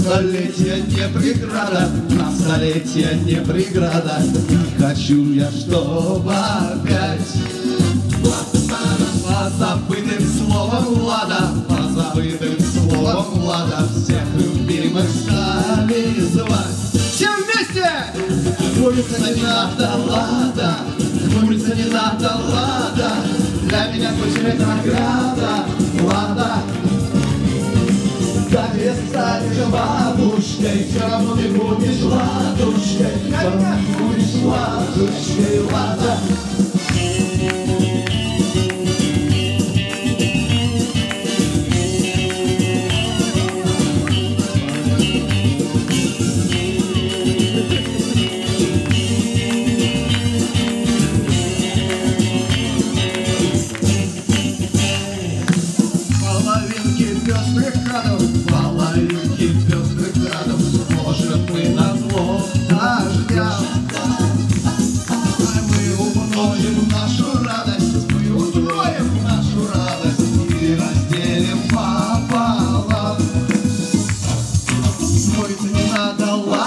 Столетие не преграда, на столетие не преграда. Не хочу я, чтобы опять по забытым словам Влада, по забытым словам Влада всех любимых стали звать. Всем вместе! Улица не надо, лада, улица не надо, лада, для меня хоть награда, лада. Я станешь бабушкой, все равно ты будешь ладушкой, будешь ладушкой, лада. Половинки пестрых крадов, умножим нашу радость, мы утроим нашу радость И разделим пополам. Спорить не надо, лада,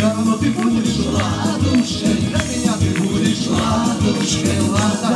равно ты будешь ладушкой. Для меня ты будешь ладушкой, лада.